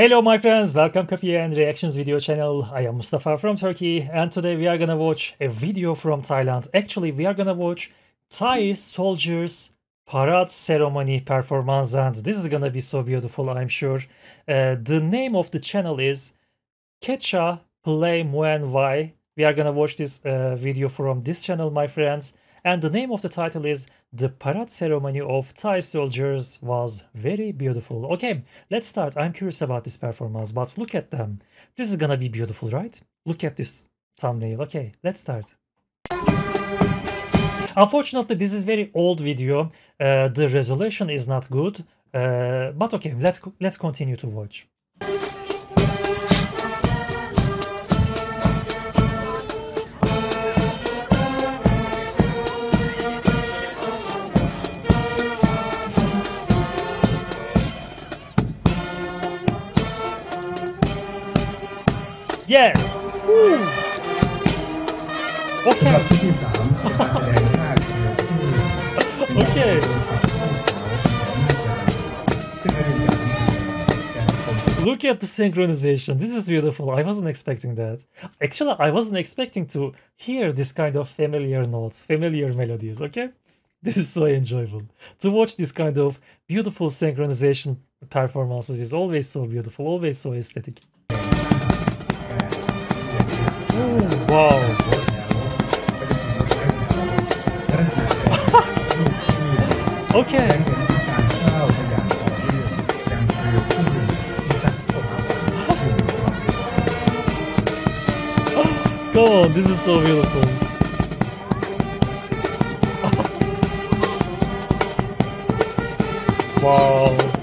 Hello my friends, welcome to Coffee and Reactions video channel. I am Mustafa from Turkey and today we are gonna watch a video from Thailand. Actually, we are gonna watch Thai soldiers parade ceremony performance and this is gonna be so beautiful, I'm sure. Uh, the name of the channel is Kecha Play Muen Vai. We are gonna watch this uh, video from this channel, my friends. And the name of the title is The Parade Ceremony of Thai Soldiers was very beautiful. Okay, let's start. I'm curious about this performance, but look at them. This is gonna be beautiful, right? Look at this thumbnail. Okay, let's start. Unfortunately, this is very old video. Uh, the resolution is not good. Uh, but okay, let's let's continue to watch. Yeah. Woo. โอเค สำหรับชุดที่สามเป็นการแสดงท่าคือที่ โอเค ซึ่งจะเป็นการสำคัญแต่ผม Look at the synchronization. This is beautiful. I wasn't expecting that. Actually, I wasn't expecting to hear this kind of familiar notes, familiar melodies, okay? This is so enjoyable. To watch this kind of beautiful synchronization performances is always so beautiful, always so aesthetic. 와우. 오케이. God, this is so beautiful. wow.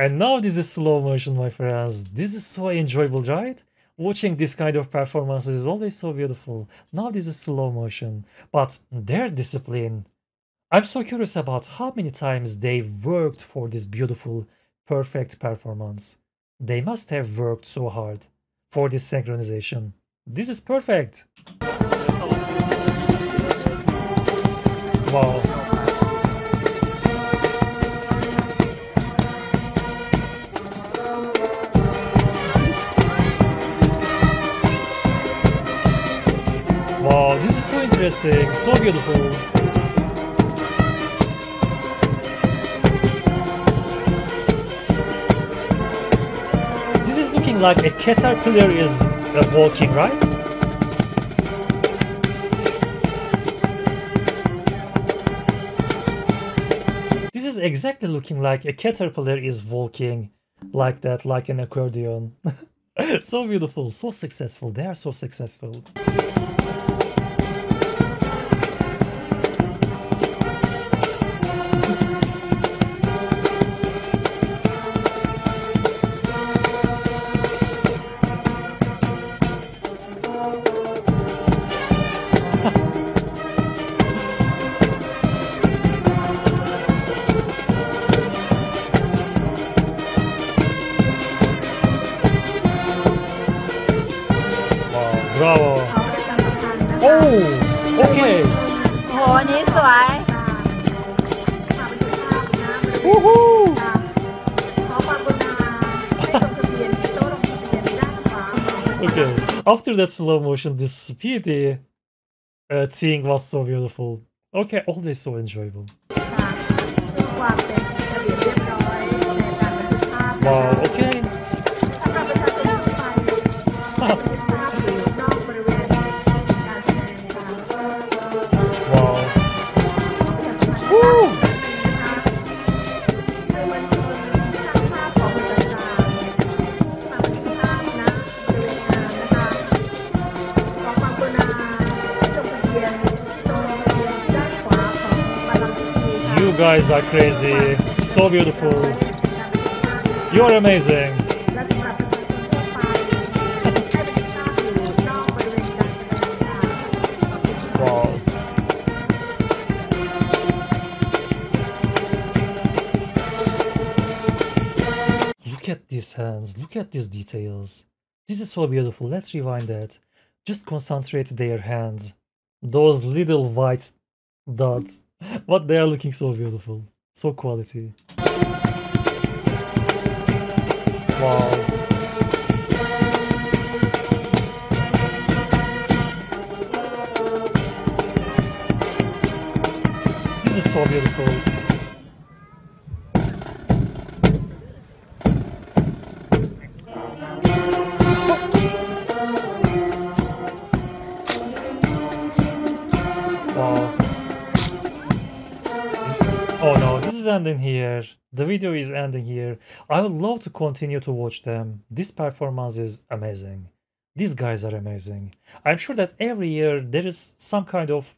And now this is slow motion, my friends. This is so enjoyable, right? Watching this kind of performances is always so beautiful. Now this is slow motion, but their discipline. I'm so curious about how many times they worked for this beautiful, perfect performance. They must have worked so hard for this synchronization. This is perfect. Wow. Interesting, so beautiful. This is looking like a caterpillar is walking, right? This is exactly looking like a caterpillar is walking like that, like an accordion. so beautiful, so successful. They are so successful. เขาเป็นการสำคัญนะคะ Oh, okay. โหอันนี้สวย Woohoo! ขอความกรุณาให้ลงทะเบียนที่โต๊ะลงทะเบียนด้านขวาของ Okay. After that slow motion, this speedy uh, thing was so beautiful. Okay, always so enjoyable. ค่ะ guys are crazy. So beautiful. You're amazing. wow. Look at these hands. Look at these details. This is so beautiful. Let's rewind that. Just concentrate their hands. Those little white dots. but they are looking so beautiful, so quality. Wow. This is so beautiful. Ending here. The video is ending here. I would love to continue to watch them. This performance is amazing. These guys are amazing. I'm sure that every year there is some kind of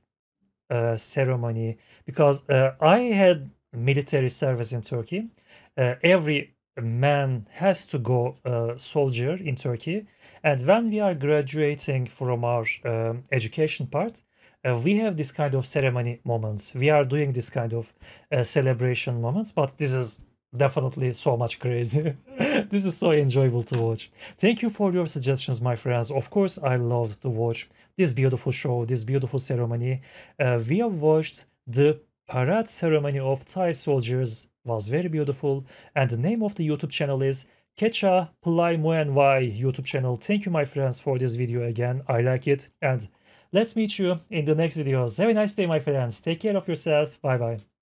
uh, ceremony because uh, I had military service in Turkey. Uh, every man has to go uh, soldier in Turkey, and when we are graduating from our um, education part, uh, we have this kind of ceremony moments. We are doing this kind of uh, celebration moments, but this is definitely so much crazy. this is so enjoyable to watch. Thank you for your suggestions, my friends. Of course, I love to watch this beautiful show, this beautiful ceremony. Uh, we have watched the parade ceremony of Thai soldiers was very beautiful, and the name of the YouTube channel is Kecha Muan Wai YouTube channel. Thank you, my friends, for this video again. I like it, and let's meet you in the next videos. Have a nice day, my friends. Take care of yourself. Bye bye.